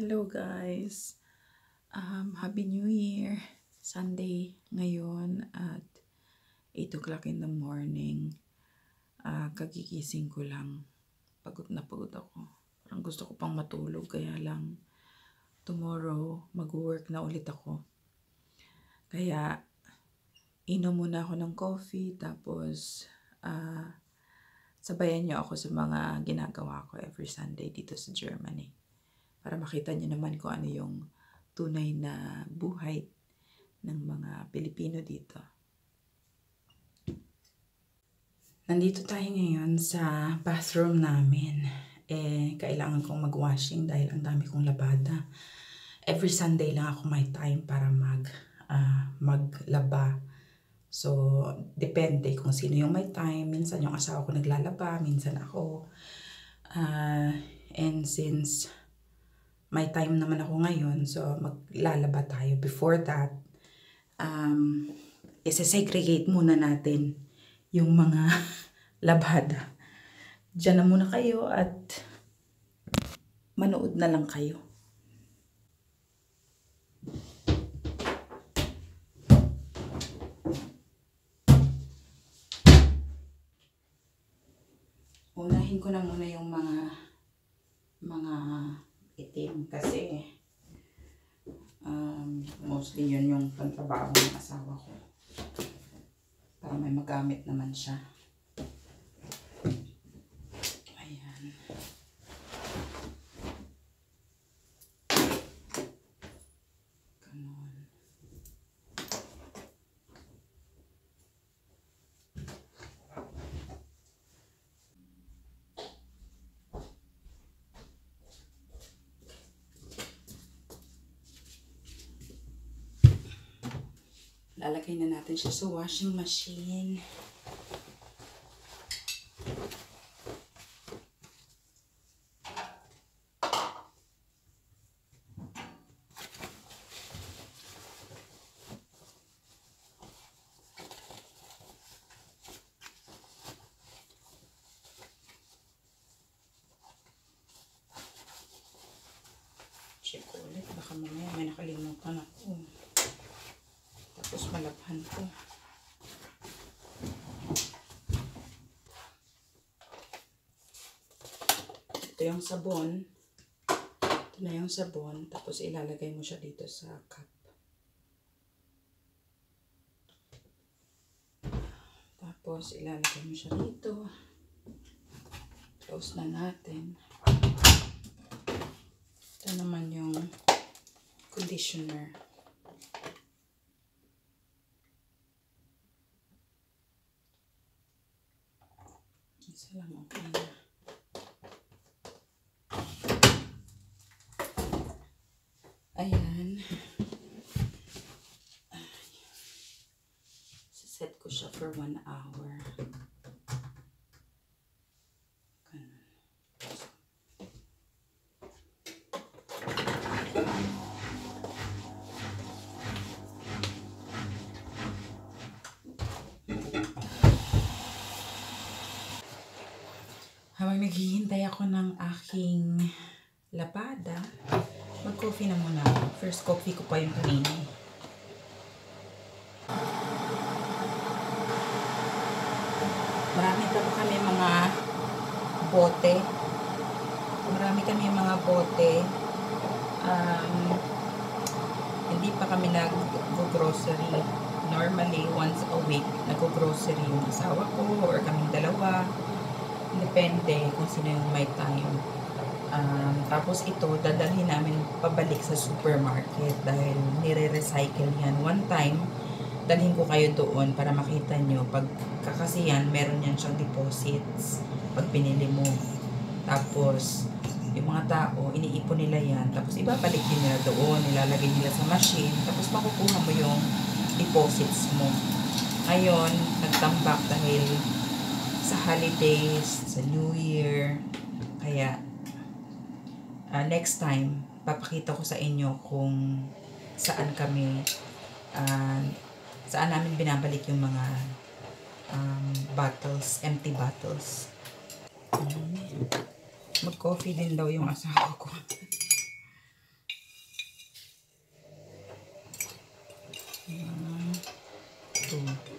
Hello guys. Um, Happy New Year. Sunday ngayon at 8 o'clock in the morning. Ah, kagigising ko lang. Pagod na pagod ako. Parang gusto ko pang matulog kaya lang tomorrow mag-work na ulit ako. Kaya inom muna ako ng coffee tapos ah sabayan niyo ako sa mga ginagawa ko every Sunday dito sa Germany para makita niyo naman kung ano yung tunay na buhay ng mga Pilipino dito. Nandito tayo ngayon sa bathroom namin. Eh, kailangan kong mag-washing dahil ang dami kong labada. Every Sunday lang ako may time para mag, ah, maglaba. So, depende kung sino yung may time. Minsan yung asawa ko naglalaba, minsan ako. Ah, and since may time naman ako ngayon, so maglalaba tayo. Before that, um, isa-segregate muna natin yung mga labada. Diyan na muna kayo at manood na lang kayo. Unahin ko na muna yung mga mga itim kasi um, mostly yun yung pantrabaho ng asawa ko. Para may magamit naman siya. Ayan. Ganon. Lalagay na natin siya sa washing machine. Check ulit. Baka mamaya may nakalimutan ako. Ko. Ito yung sabon. Ito na yung sabon. Tapos ilalagay mo siya dito sa cup. Tapos ilalagay mo siya dito. Close na natin. Ito naman yung conditioner. Isa lang okay na. Ayan. Ay. Set ko siya for one hour. Ganun. Habang naghihintay ako ng aking labada, mag-coffee na muna. First coffee ko pa yung kanina. Marami pa kami mga bote. Marami kami mga bote. Um, hindi pa kami nag-grocery. Normally, once a week, nag-grocery yung asawa ko or kaming dalawa. Depende kung sino yung may time. Um, tapos ito, dadalhin namin pabalik sa supermarket dahil nire-recycle yan. One time, dalhin ko kayo doon para makita nyo. Pag kakasiyan, meron yan siyang deposits pag pinili mo. Tapos, yung mga tao, iniipon nila yan. Tapos, ibabalik din nila doon. Nilalagay nila sa machine. Tapos, makukuha mo yung deposits mo. Ngayon, nagtambak dahil sa holidays, sa New Year. Kaya, uh, next time, papakita ko sa inyo kung saan kami, uh, saan namin binabalik yung mga um, bottles, empty bottles. Um, Mag-coffee din daw yung asawa ko. One, hmm. two,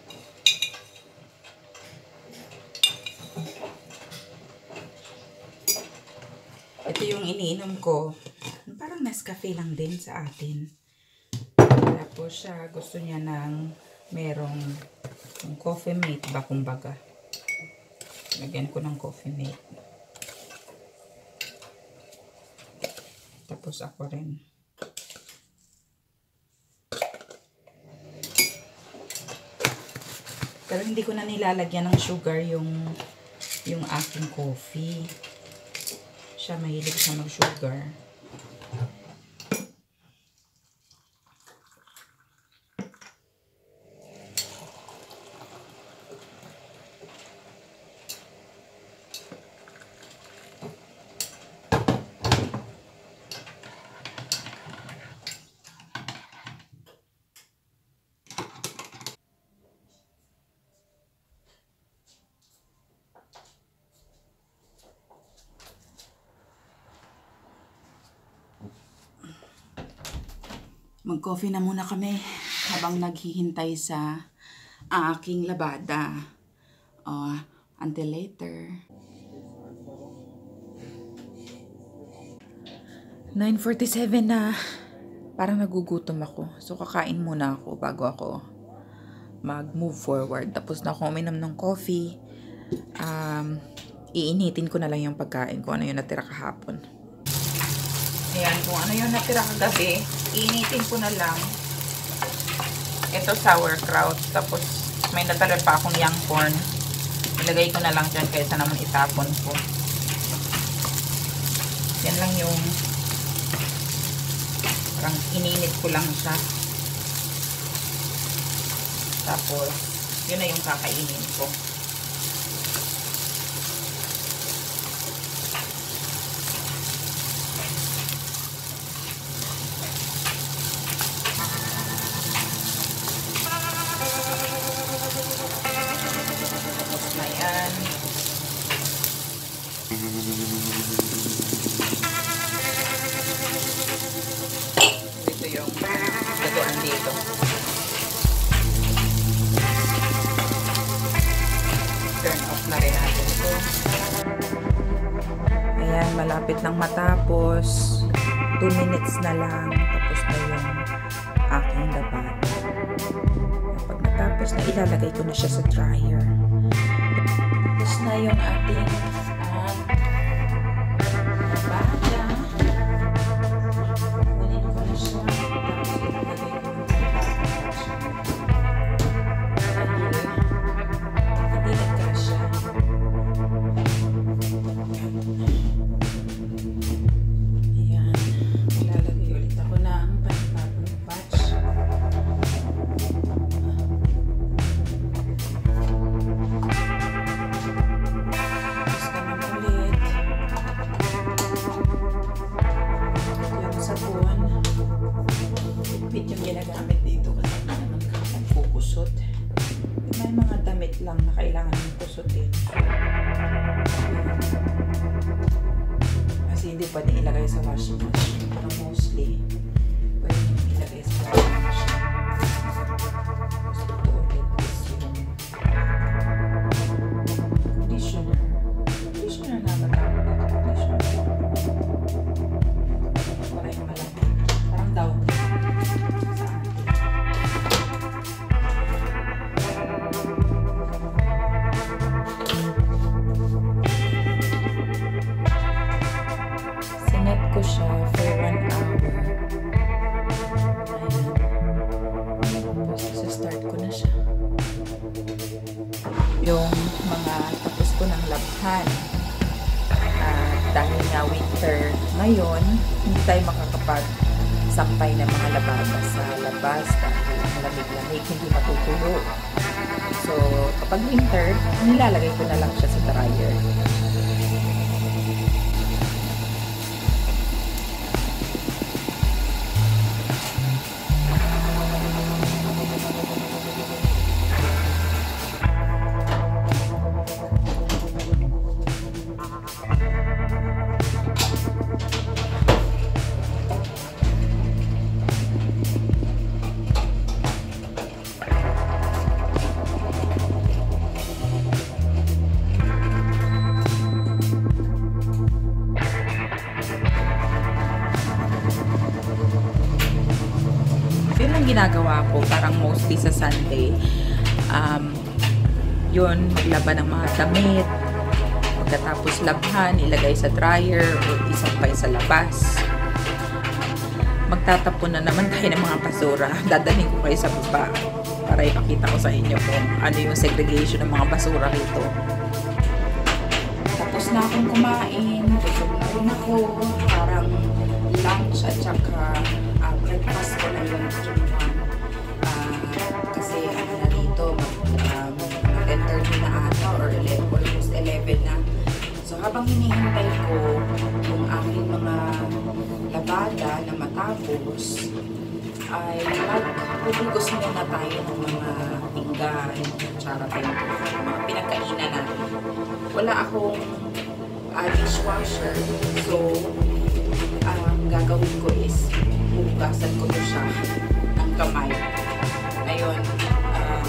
Ito yung iniinom ko. Parang Nescafe lang din sa atin. Tapos siya gusto niya ng merong yung coffee mate ba kumbaga. Lagyan ko ng coffee mate. Tapos ako rin. Pero hindi ko na nilalagyan ng sugar yung yung aking coffee. Siya mahilig siya mag-sugar. Mag-coffee na muna kami habang naghihintay sa aking labada. Oh, until later. 9.47 na. Parang nagugutom ako. So, kakain muna ako bago ako mag-move forward. Tapos na ako uminom ng coffee. Um, iinitin ko na lang yung pagkain ko. Ano yung natira kahapon. Ayan, kung ano yung natira kagabi, iinitin ko na lang. Ito sauerkraut. Tapos may natala pa akong young corn. Ilagay ko na lang dyan kaysa naman itapon ko. Yan lang yung parang ininit ko lang siya. Tapos, yun na yung kakainin ko. Nang matapos. 2 minutes na lang. Tapos na yung aking labat. Pag natapos na, ilalagay ko na siya sa dryer. Tapos na yung ating ko, parang mostly sa Sunday, um, yun, maglaba ng mga damit, pagkatapos labhan, ilagay sa dryer, o isampay sa labas. Magtatapon na naman tayo ng mga basura. Dadalhin ko kayo sa baba para ipakita ko sa inyo kung ano yung segregation ng mga basura rito. Tapos na akong kumain, gutom na rin ako, parang lunch at saka uh, breakfast ko na yun habang hinihintay ko yung aking mga labada na matapos, ay magpupugos muna tayo ng mga pinggan, tsara tayo, mga pinagkainan natin. Wala akong uh, dishwasher, so ang gagawin ko is hugasan ko to siya ng kamay. Ayun, um,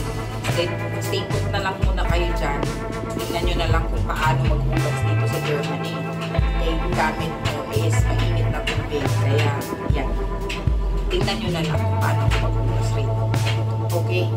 stay, stay put na lang muna kayo dyan. Tingnan nyo na lang kung paano maghugas. Yung gamit mo is mainit na tubig. Kaya, yan. Tingnan nyo na lang paano maghugas rito. Okay?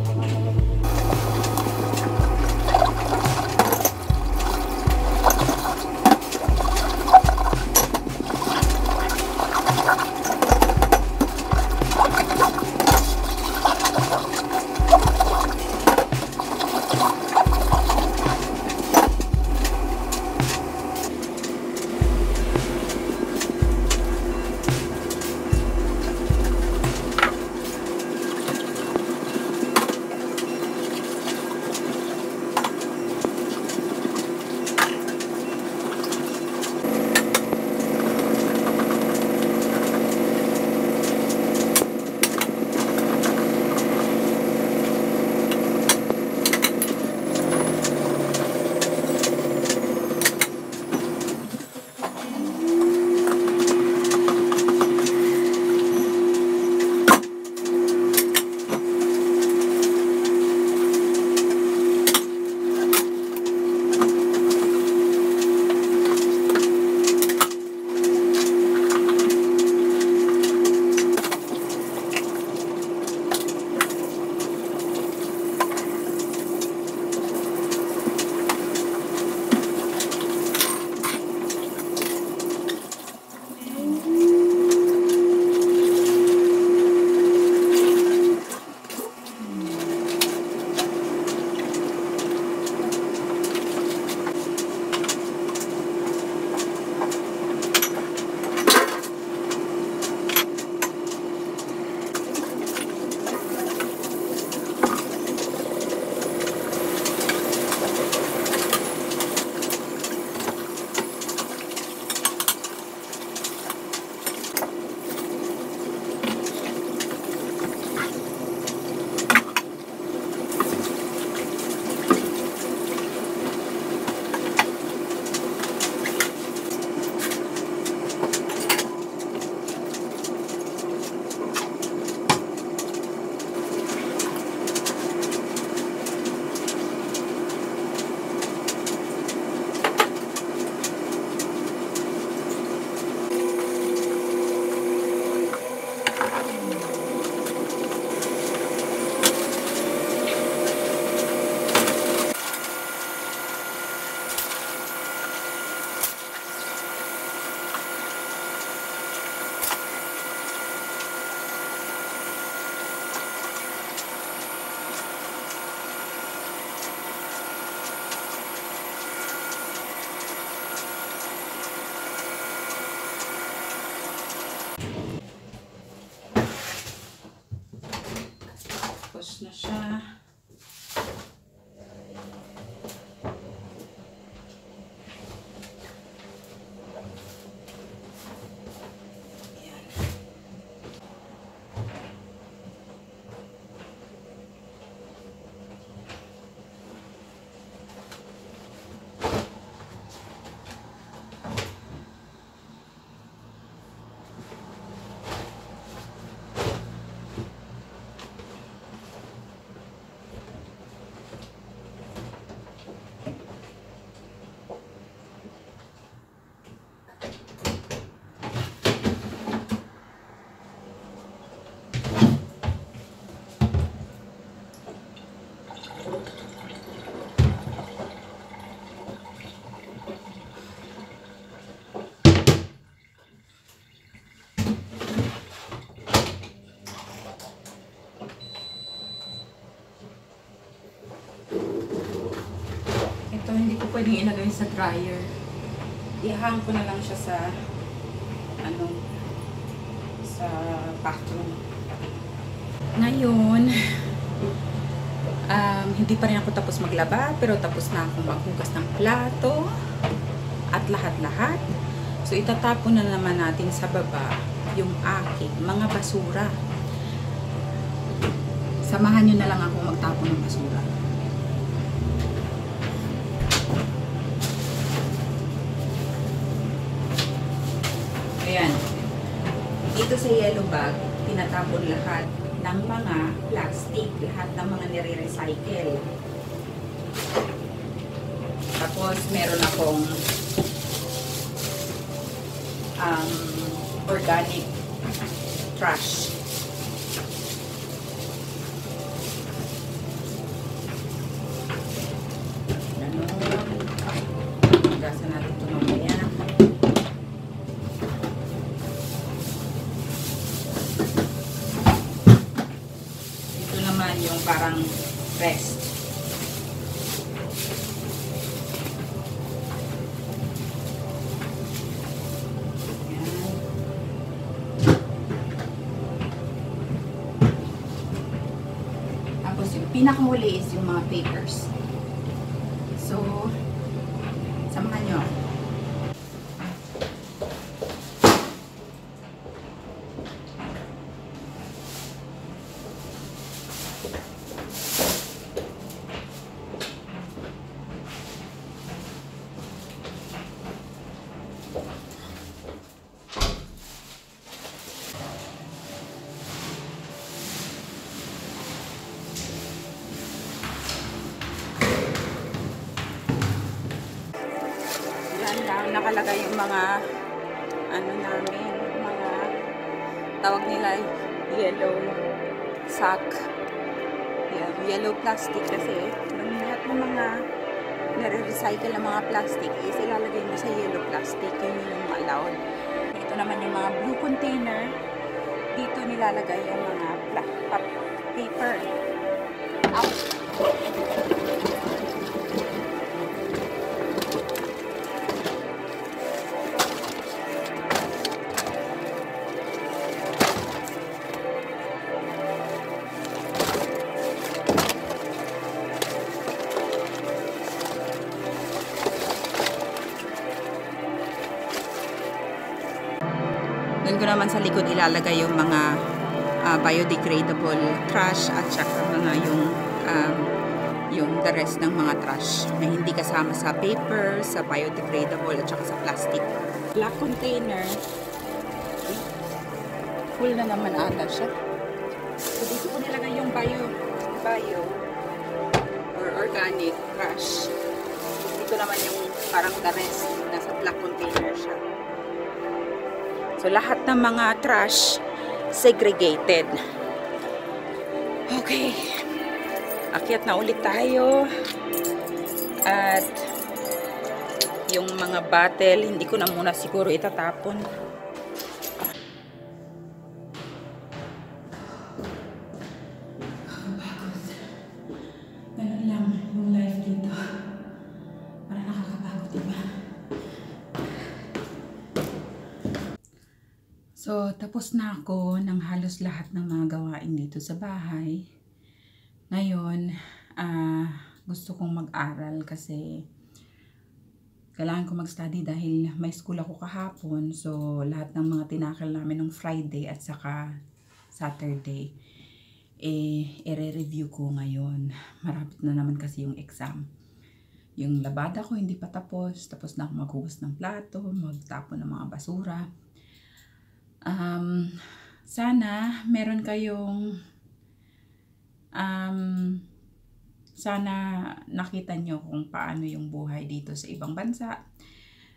Pwedeng ilagay sa dryer. Ihang ko na lang siya sa ano sa bathroom. Ngayon, um, hindi pa rin ako tapos maglaba, pero tapos na akong maghugas ng plato at lahat-lahat. So, itatapon na naman natin sa baba yung aking mga basura. Samahan nyo na lang ako magtapon ng basura. Bag, tinatapon lahat ng mga plastic, lahat ng mga nire-recycle. Tapos, meron akong um, organic trash. Mga ano namin, mga tawag nila yellow sack. Yan, yellow plastic kasi yung lahat ng mga nare-recycle ng mga plastic is ilalagay mo sa yellow plastic. Yun yung allowed. Ito naman yung mga blue container. Dito nilalagay yung mga paper. Out. Ilalagay yung mga ah, biodegradable trash at saka mga yung um, yung the rest ng mga trash na hindi kasama sa paper, sa biodegradable at saka sa plastic. Black container. Full na naman ata siya. So dito ko nilagay yung bio bio or organic trash. Dito naman yung parang the rest nasa black container siya. So, lahat ng mga trash segregated. Okay. Akyat na ulit tayo. At yung mga bottle, hindi ko na muna siguro itatapon. So, tapos na ako ng halos lahat ng mga gawain dito sa bahay. Ngayon, ah, gusto kong mag-aral kasi kailangan ko mag-study dahil may school ako kahapon. So, lahat ng mga tinakal namin ng Friday at saka Saturday, eh, i-review ko ngayon. Marapit na naman kasi yung exam. Yung labada ko hindi pa tapos. Tapos na ako maghugas ng plato, magtapon ng mga basura. Um, sana meron kayong um, sana nakita nyo kung paano yung buhay dito sa ibang bansa.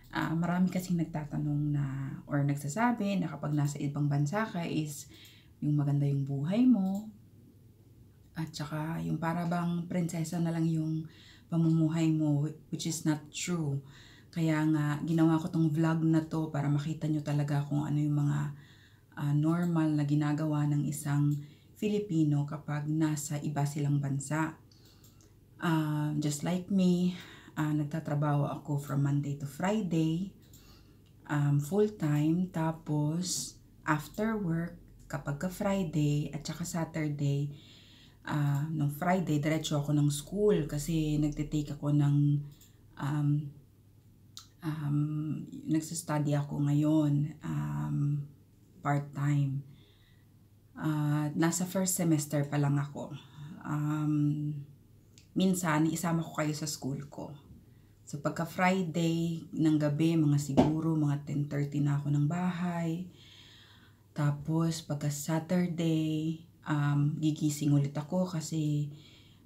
Ah, marami kasing nagtatanong na or nagsasabi na kapag nasa ibang bansa ka is yung maganda yung buhay mo at saka yung para bang prinsesa na lang yung pamumuhay mo which is not true. Kaya nga ginawa ko tong vlog na to para makita nyo talaga kung ano yung mga ah, normal na ginagawa ng isang Filipino kapag nasa iba silang bansa. Ah, just like me, uh, nagtatrabaho ako from Monday to Friday, um, full-time, tapos after work, kapag ka Friday at saka Saturday, uh, nung Friday, diretso ako ng school kasi nagtitake ako ng um, um, nagsastudy ako ngayon um, part-time. Uh, nasa first semester pa lang ako. Um, minsan, isama ko kayo sa school ko. So, pagka Friday ng gabi, mga siguro, mga 10.30 na ako ng bahay. Tapos, pagka Saturday, um, gigising ulit ako kasi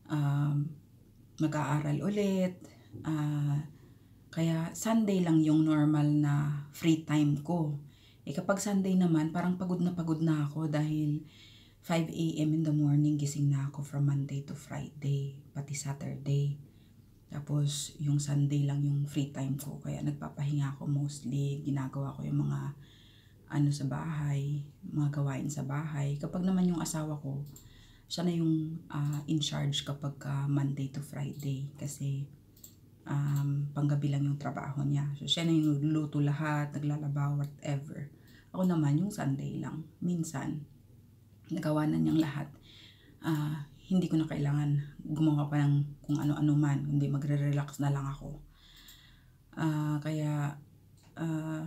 um, mag-aaral ulit. Uh, kaya, Sunday lang yung normal na free time ko. Eh kapag Sunday naman, parang pagod na pagod na ako dahil 5 a.m. in the morning gising na ako from Monday to Friday, pati Saturday. Tapos yung Sunday lang yung free time ko, kaya nagpapahinga ako mostly, ginagawa ko yung mga ano sa bahay, mga gawain sa bahay. Kapag naman yung asawa ko, siya na yung uh, in charge kapag uh, Monday to Friday kasi um, panggabi lang yung trabaho niya. So, siya na yung nagluluto lahat, naglalaba, whatever. Ako naman, yung Sunday lang. Minsan, nagawa na niyang lahat. Uh, hindi ko na kailangan gumawa pa ng kung ano-ano man. Hindi, magre-relax na lang ako. Uh, kaya, uh,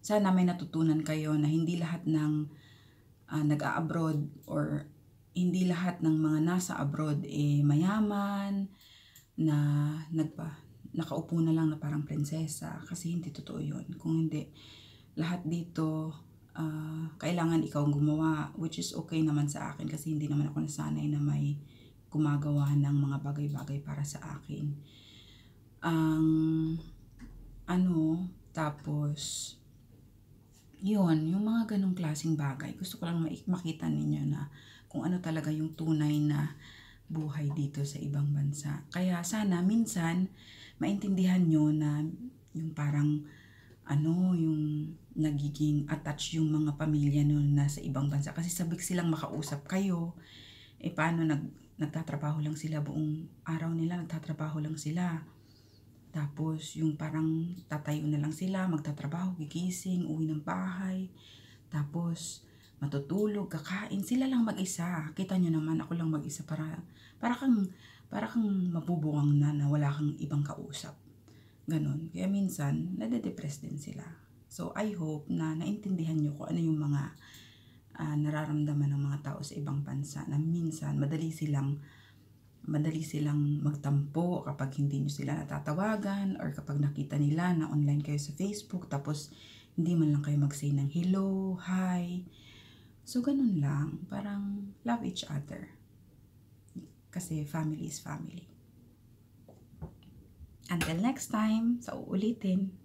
sana may natutunan kayo na hindi lahat ng uh, nag-a-abroad or hindi lahat ng mga nasa abroad eh mayaman, na nagpa, nakaupo na lang na parang prinsesa kasi hindi totoo yun. Kung hindi, lahat dito uh, kailangan ikaw gumawa which is okay naman sa akin kasi hindi naman ako nasanay na may gumagawa ng mga bagay-bagay para sa akin. Ang um, ano, tapos yun, yung mga ganong klaseng bagay, gusto ko lang makita ninyo na kung ano talaga yung tunay na buhay dito sa ibang bansa. Kaya sana minsan maintindihan nyo na yung parang ano, yung nagiging attached yung mga pamilya no na sa ibang bansa. Kasi sabik silang makausap kayo. Eh paano nag, nagtatrabaho lang sila buong araw nila, nagtatrabaho lang sila. Tapos yung parang tatayo na lang sila, magtatrabaho, gigising, uwi ng bahay. Tapos matutulog, kakain, sila lang mag-isa. Kita nyo naman, ako lang mag-isa para, para kang, para kang mabubungang na na wala kang ibang kausap. Ganon. Kaya minsan, nade-depress din sila. So, I hope na naintindihan nyo kung ano yung mga uh, nararamdaman ng mga tao sa ibang bansa na minsan madali silang madali silang magtampo kapag hindi nyo sila natatawagan or kapag nakita nila na online kayo sa Facebook tapos hindi man lang kayo mag-say ng hello, hi, So, ganun lang. Parang love each other. Kasi family is family. Until next time, sa uulitin.